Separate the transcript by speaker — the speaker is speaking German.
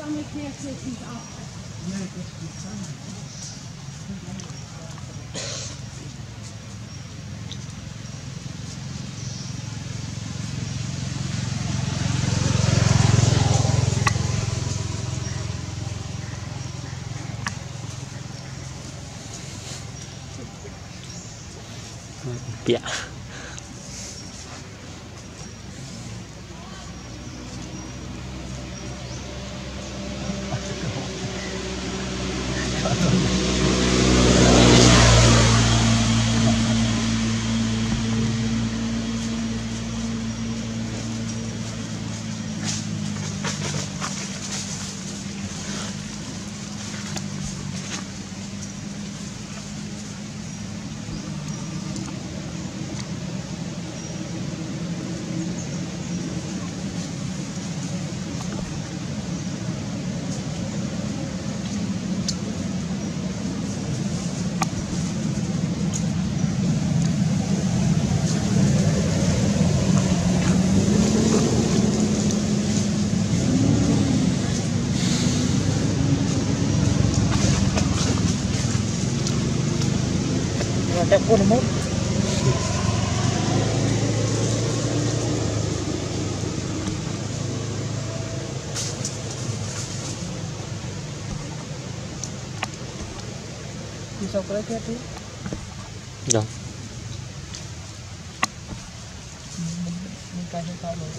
Speaker 1: Sammel kehrt sich nicht ab.
Speaker 2: Pia.
Speaker 3: ada kurma bisa
Speaker 2: kulit
Speaker 3: ya tuh
Speaker 2: ya. Ini kasih
Speaker 3: kalau